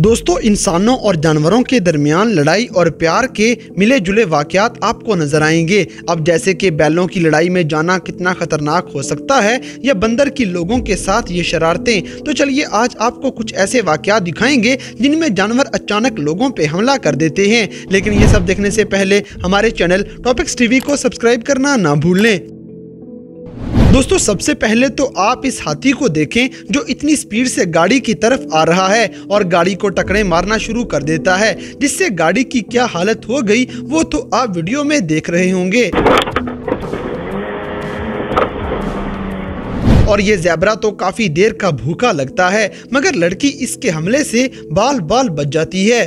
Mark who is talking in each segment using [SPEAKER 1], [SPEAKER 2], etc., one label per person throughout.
[SPEAKER 1] दोस्तों, इंसानों और जानवरों के दरमियान लड़ाई और प्यार के मिले जुले वाकयात आपको नज़र आएँगे। अब जैसे कि बैलों की लड़ाई में जाना कितना खतरनाक हो सकता है या बंदर की लोगों के साथ ये शरारतें तो चलिए आज आपको कुछ ऐसे वाकयात दिखाएँगे जिनमें जानवर अचानक लोगों पे हमला कर देते हैं। लेकिन ये सब देखने से पहले हमारे चैनल टॉपिक्स टीवी को सब्सक्राइब करना ना भूलें। दोस्तों, सबसे पहले तो आप इस हाथी को देखें, जो इतनी स्पीड से गाड़ी की तरफ़ आ रहा है और गाड़ी को टकरे मारना शुरू कर देता है। जिससे गाड़ी की क्या हालत हो गई, वो तो आप वीडियो में देख रहे होंगे। और ये जैबरा तो काफ़ी देर का भूखा लगता है, मगर लड़की इसके हमले से बाल बाल बच जाती है।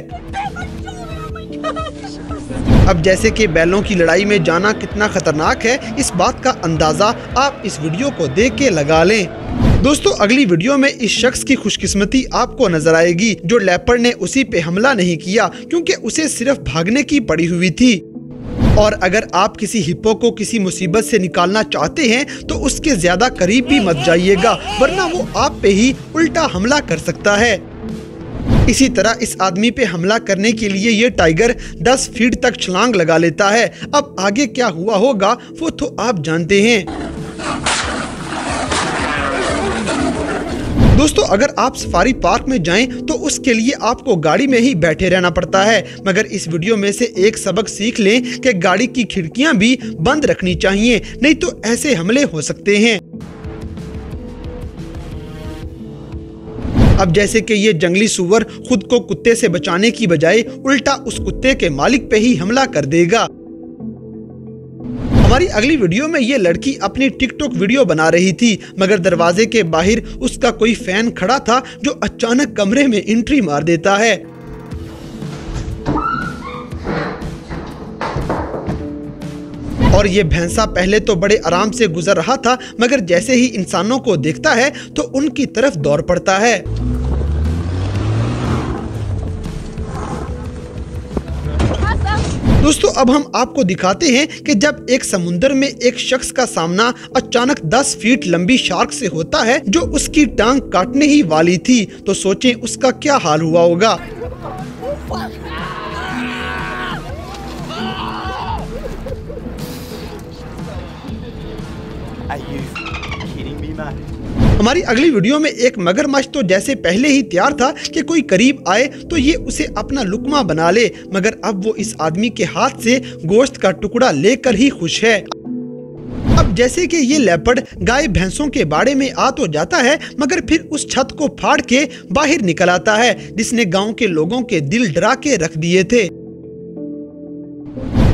[SPEAKER 1] अब जैसे कि बैलों की लड़ाई में जाना कितना खतरनाक है, इस बात का अंदाज़ा आप इस वीडियो को देख के लगा लें। दोस्तों, अगली वीडियो में इस शख्स की खुशकिस्मती आपको नज़र आएगी, जो लेपर्ड ने उसी पे हमला नहीं किया, क्योंकि उसे सिर्फ़ भागने की पड़ी हुई थी। और अगर आप किसी हिप्पो को किसी मुसीबत से निकालना चाहते हैं तो उसके ज़्यादा करीब भी मत जाइएगा, वरना वो आप पे ही उल्टा हमला कर सकता है। इसी तरह इस आदमी पे हमला करने के लिए ये टाइगर 10 फीट तक छलांग लगा लेता है। अब आगे क्या हुआ होगा, वो तो आप जानते हैं। दोस्तों, अगर आप सफारी पार्क में जाएँ तो उसके लिए आपको गाड़ी में ही बैठे रहना पड़ता है। मगर इस वीडियो में से एक सबक सीख लें कि गाड़ी की खिड़कियाँ भी बंद रखनी चाहिए, नहीं तो ऐसे हमले हो सकते हैं। अब जैसे कि ये जंगली सुअर खुद को कुत्ते से बचाने की बजाय उल्टा उस कुत्ते के मालिक पे ही हमला कर देगा। हमारी अगली वीडियो में ये लड़की अपनी टिकटॉक वीडियो बना रही थी, मगर दरवाजे के बाहर उसका कोई फ़ैन खड़ा था जो अचानक कमरे में एंट्री मार देता है। और ये भैंसा पहले तो बड़े आराम से गुजर रहा था, मगर जैसे ही इंसानों को देखता है तो उनकी तरफ़ दौड़ पड़ता है। दोस्तों, अब हम आपको दिखाते हैं कि जब एक समुंदर में एक शख्स का सामना अचानक 10 फीट लंबी शार्क से होता है, जो उसकी टांग काटने ही वाली थी तो सोचें उसका क्या हाल हुआ होगा। हमारी अगली वीडियो में एक मगरमच्छ तो जैसे पहले ही तैयार था कि कोई करीब आए तो ये उसे अपना लुकमा बना ले। मगर अब वो इस आदमी के हाथ से गोश्त का टुकड़ा लेकर ही खुश है। अब जैसे कि ये लेपर्ड गाय भैंसों के बाड़े में आ तो जाता है, मगर फिर उस छत को फाड़ के बाहर निकल आता है, जिसने गाँव के लोगों के दिल डरा के रख दिए थे।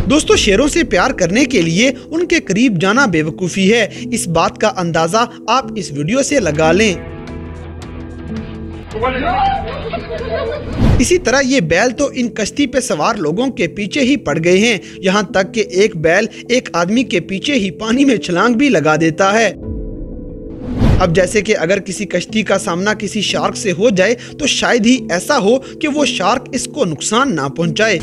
[SPEAKER 1] दोस्तों, शेरों से प्यार करने के लिए उनके करीब जाना बेवकूफ़ी है। इस बात का अंदाज़ा आप इस वीडियो से लगा लें। इसी तरह ये बैल तो इन कश्ती पे सवार लोगों के पीछे ही पड़ गए हैं। यहाँ तक कि एक बैल एक आदमी के पीछे ही पानी में छलांग भी लगा देता है। अब जैसे कि अगर किसी कश्ती का सामना किसी शार्क से हो जाए तो शायद ही ऐसा हो कि वो शार्क इसको नुकसान ना पहुँचाए।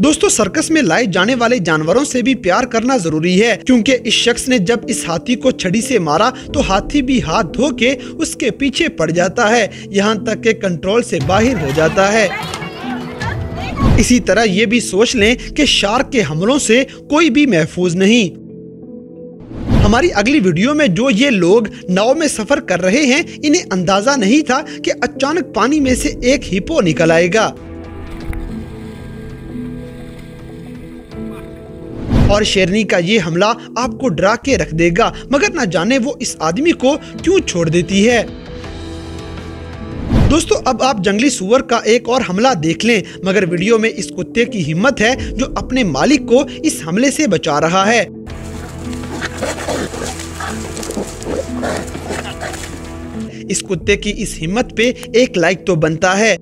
[SPEAKER 1] दोस्तों सर्कस में लाए जाने वाले जानवरों से भी प्यार करना ज़रूरी है, क्योंकि इस शख्स ने जब इस हाथी को छड़ी से मारा तो हाथी भी हाथ धो के उसके पीछे पड़ जाता है। यहाँ तक के कंट्रोल से बाहर हो जाता है। इसी तरह ये भी सोच लें कि शार्क के हमलों से कोई भी महफूज नहीं। हमारी अगली वीडियो में जो ये लोग नाव में सफ़र कर रहे हैं, इन्हें अंदाज़ा नहीं था कि अचानक पानी में से एक हिपो निकल आएगा। और शेरनी का ये हमला आपको डरा के रख देगा, मगर न जाने वो इस आदमी को क्यों छोड़ देती है। दोस्तों, अब आप जंगली सुअर का एक और हमला देख लें, मगर वीडियो में इस कुत्ते की हिम्मत है जो अपने मालिक को इस हमले से बचा रहा है। इस कुत्ते की इस हिम्मत पे एक लाइक तो बनता है।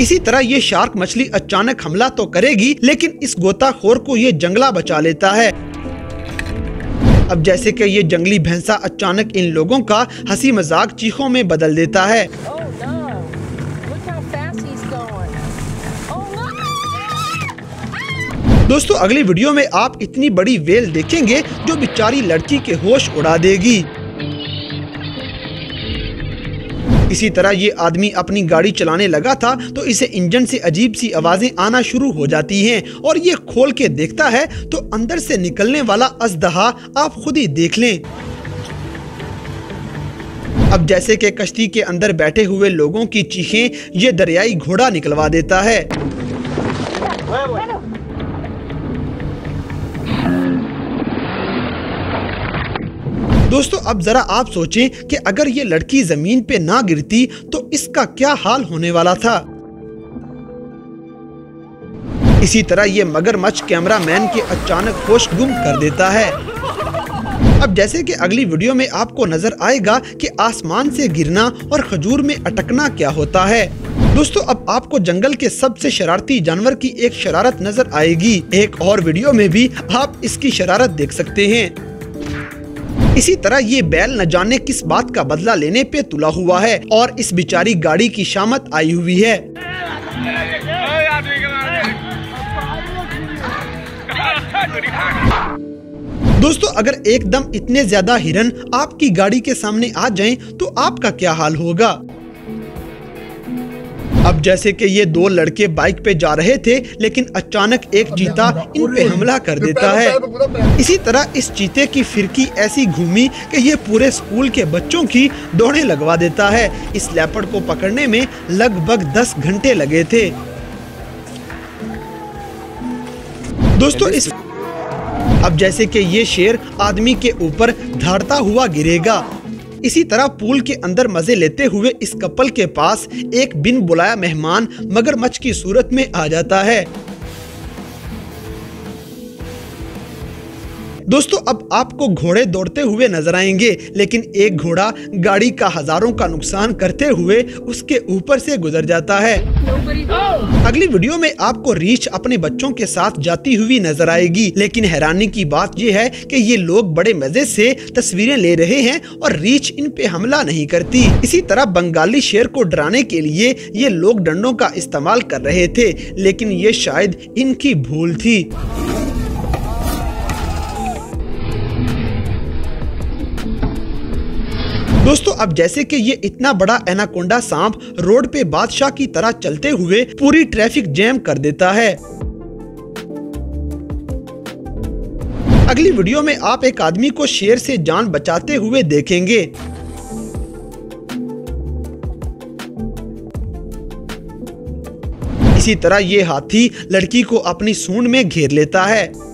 [SPEAKER 1] इसी तरह ये शार्क मछली अचानक हमला तो करेगी लेकिन इस गोताखोर को ये जंगला बचा लेता है। अब जैसे कि ये जंगली भैंसा अचानक इन लोगों का हँसी मज़ाक चीखों में बदल देता है। दोस्तों अगली वीडियो में आप इतनी बड़ी वेल देखेंगे जो बेचारी लड़की के होश उड़ा देगी। इसी तरह ये आदमी अपनी गाड़ी चलाने लगा था तो इसे इंजन से अजीब सी आवाज़ें आना शुरू हो जाती हैं और ये खोल के देखता है तो अंदर से निकलने वाला अजदहा आप खुद ही देख लें। अब जैसे कि कश्ती के अंदर बैठे हुए लोगों की चीखें ये दरियाई घोड़ा निकलवा देता है। दोस्तों, अब जरा आप सोचें कि अगर ये लड़की ज़मीन पे ना गिरती तो इसका क्या हाल होने वाला था? इसी तरह ये मगरमच्छ कैमरामैन के अचानक होश गुम कर देता है। अब जैसे कि अगली वीडियो में आपको नज़र आएगा कि आसमान से गिरना और खजूर में अटकना क्या होता है। दोस्तों, अब आपको जंगल के सबसे शरारती जानवर की एक शरारत नज़र आएगी। एक और वीडियो में भी आप इसकी शरारत देख सकते हैं। इसी तरह ये बैल न जाने किस बात का बदला लेने पे तुला हुआ है और इस बिचारी गाड़ी की शामत आई हुई है। दोस्तों, अगर एकदम इतने ज़्यादा हिरन आपकी गाड़ी के सामने आ जाएँ तो आपका क्या हाल होगा? अब जैसे कि ये दो लड़के बाइक पे जा रहे थे, लेकिन अचानक एक चीता इन पे हमला कर देता है। इसी तरह इस चीते की फिरकी ऐसी घूमी कि ये पूरे स्कूल के बच्चों की दौड़े लगवा देता है। इस लेपर्ड को पकड़ने में लगभग दस घंटे लगे थे। दोस्तों, इस अब जैसे कि ये शेर आदमी के ऊपर धारता हुआ गिरेगा। इसी तरह पूल के अंदर मज़े लेते हुए इस कपल के पास एक बिन बुलाया मेहमान मगरमच्छ की सूरत में आ जाता है। दोस्तों, अब आपको घोड़े दौड़ते हुए नज़र आएँगे, लेकिन एक घोड़ा गाड़ी का हज़ारों का नुकसान करते हुए उसके ऊपर से गुजर जाता है। अगली वीडियो में आपको रीच अपने बच्चों के साथ जाती हुई नज़र आएगी, लेकिन हैरानी की बात यह है कि ये लोग बड़े मज़े से तस्वीरें ले रहे हैं और रीच इन पे हमला नहीं करती। इसी तरह बंगाली शेर को डराने के लिए ये लोग डंडों का इस्तेमाल कर रहे थे, लेकिन ये शायद इनकी भूल थी। दोस्तों, अब जैसे कि ये इतना बड़ा एनाकोंडा सांप रोड पे बादशाह की तरह चलते हुए पूरी ट्रैफ़िक जैम कर देता है। अगली वीडियो में आप एक आदमी को शेर से जान बचाते हुए देखेंगे। इसी तरह ये हाथी लड़की को अपनी सूंड में घेर लेता है।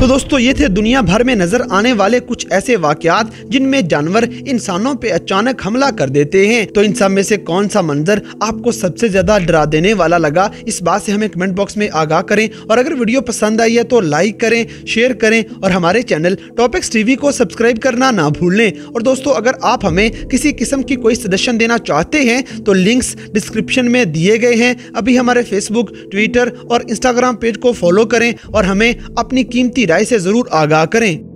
[SPEAKER 1] तो दोस्तों, ये थे दुनिया भर में नज़र आने वाले कुछ ऐसे वाकयात जिनमें जानवर इंसानों पे अचानक हमला कर देते हैं। तो इन सब में से कौन सा मंजर आपको सबसे ज़्यादा डरा देने वाला लगा, इस बात से हमें कमेंट बॉक्स में आगाह करें। और अगर वीडियो पसंद आई है तो लाइक करें, शेयर करें और हमारे चैनल टॉपिक्स टीवी को सब्सक्राइब करना ना भूलें। और दोस्तों, अगर आप हमें किसी किस्म की कोई सजेशन देना चाहते हैं तो लिंक्स डिस्क्रिप्शन में दिए गए हैं। अभी हमारे फेसबुक, ट्विटर और इंस्टाग्राम पेज को फॉलो करें और हमें अपनी कीमती राय से ज़रूर आगाह करें।